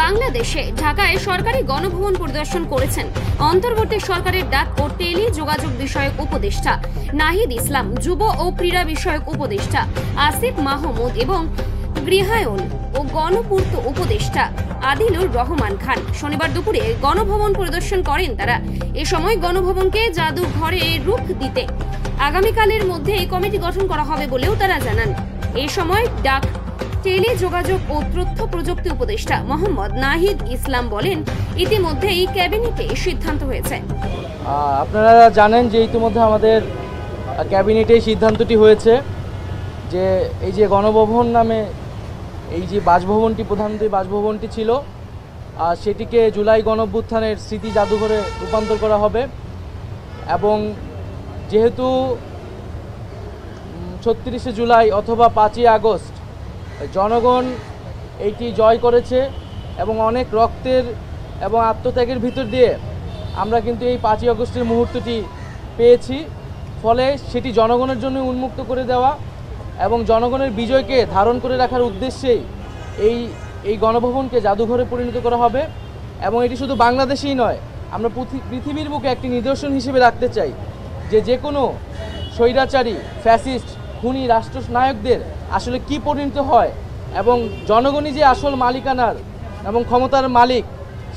বাংলাদেশে ঢাকায় সরকারি গণভবন পরিদর্শন করেছেন। অন্তর্বর্তী সরকারের ডাক ও টেলি যোগাযোগ বিষয়ক উপদেষ্টা নাহিদ ইসলাম, যুব ও ক্রীড়া বিষয়ক উপদেষ্টা আসিফ মাহমুদ এবং গৃহায়ন ও গণপূর্ত উপদেষ্টা আদিলুর রহমান খান। শনিবার দুপুরে গণভবন পরিদর্শন করেন তারা। এ সময় গণভবনকে জাদুঘরে রূপ দিতে আগামীকালের মধ্যে এই কমিটি গঠন করা হবে বলেও তারা জানান। এ সময় ডাক টেলি যোগাযোগ ও তথ্য প্রযুক্তি উপদেষ্টা মোহাম্মদ নাহিদ ইসলাম বলেন, ইতিমধ্যেই ক্যাবিনেটে সিদ্ধান্ত হয়েছে। আপনারা জানেন যে ইতিমধ্যে আমাদের ক্যাবিনেটে সিদ্ধান্তটি হয়েছে যে এই যে গণভবন নামে এই যে বাসভবনটি প্রধানত এই বাসভবনটি ছিল আর সেটিকে জুলাই গণভ্যুত্থানের স্মৃতি জাদুঘরে রূপান্তর করা হবে। এবং যেহেতু ছত্রিশে জুলাই অথবা পাঁচই আগস্ট জনগণ এইটি জয় করেছে এবং অনেক রক্তের এবং আত্মত্যাগের ভিতর দিয়ে আমরা কিন্তু এই পাঁচই অগস্টের মুহূর্তটি পেয়েছি। ফলে সেটি জনগণের জন্য উন্মুক্ত করে দেওয়া এবং জনগণের বিজয়কে ধারণ করে রাখার উদ্দেশ্যেই এই এই গণভবনকে জাদুঘরে পরিণত করা হবে এবং এটি শুধু বাংলাদেশেই নয়, আমরা পৃথি- পৃথিবীর বুকে একটি নিদর্শন হিসেবে রাখতে চাই যে যে কোনো স্বৈরাচারী, ফ্যাসিস্ট, খুনি, রাষ্ট্রনায়কদের আসলে কি পরিণত হয় এবং জনগণই যে আসল মালিকানার এবং ক্ষমতার মালিক,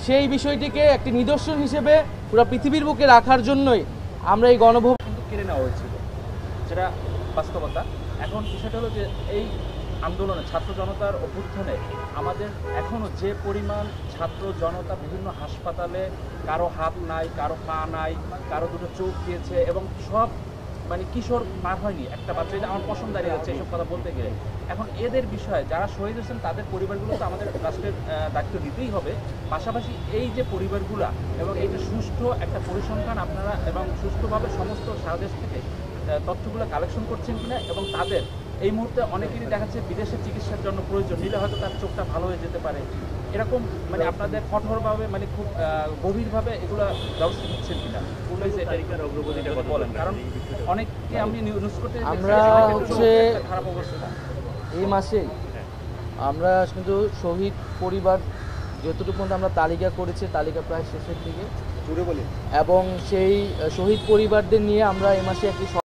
সেই বিষয়টিকে একটি নিদর্শন হিসেবে পুরো পৃথিবীর বুকে রাখার জন্যই আমরা এই গণভবন কিন্তু কেড়ে নেওয়া হয়েছিল। যেটা বাস্তবতা। এখন বিষয়টা হলো যে এই আন্দোলনে ছাত্র জনতার অভ্যুত্থানে আমাদের এখনও যে পরিমাণ ছাত্র জনতা বিভিন্ন হাসপাতালে কারও হাত নাই, কারও পা নাই, কারও দুটো চোখ দিয়েছে এবং সব মানে কিশোর পার হয়নি, একটা বাচ্চা যদি আমার পছন্দ দাঁড়িয়ে যাচ্ছে এসব কথা বলতে গেলে। এখন এদের বিষয়ে যারা শহীদ হয়েছেন, তাদের পরিবারগুলো তো আমাদের রাষ্ট্রের দায়িত্ব দিতেই হবে। পাশাপাশি এই যে পরিবারগুলা এবং এই যে সুষ্ঠু একটা পরিসংখ্যান আপনারা এবং সুস্থভাবে সমস্ত সারা দেশ থেকে তথ্যগুলো কালেকশন করছেন কিনা এবং তাদের এই মুহূর্তে অনেকেরই দেখা যাচ্ছে বিদেশে চিকিৎসার জন্য প্রয়োজন। নিলে হয়তো তার চোখটা ভালো হয়ে যেতে পারে। এরকম মানে আপনাদের কঠোরভাবে মানে খুব আহ, গভীরভাবে এগুলো ব্যবস্থা নিচ্ছেন কিনা? কারণ অনেককে আমি নিউজ করতে আমরা হচ্ছে- খারাপ অবস্থা। এই মাসেই আমরা কিন্তু শহীদ পরিবার যতটুকু পর্যন্ত আমরা তালিকা করেছি তালিকা প্রায় শেষের দিকে। এবং সেই শহীদ পরিবারদের নিয়ে আমরা এই মাসে একটি